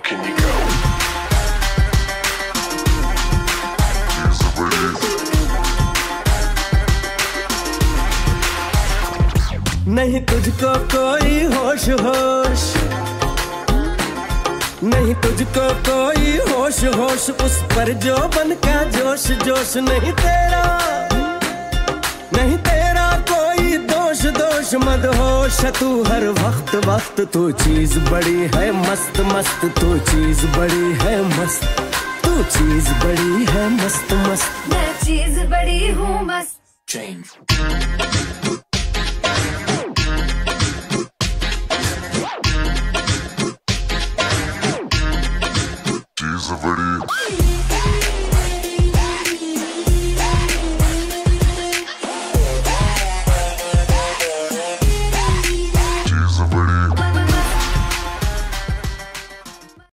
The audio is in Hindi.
can you go? नहीं तुझको कोई होश होश। नहीं तुझको कोई होश होश। उस पर जो बन का जोश जोश नहीं तेरा। नहीं तेरा दोष मद होश तू हर वक्त वक्त तू चीज़ बड़ी है मस्त मस्त तू चीज़ बड़ी है मस्त तू चीज़ बड़ी है मस्त मस्त। मैं चीज़ बड़ी हूँ मस्त। A pretty.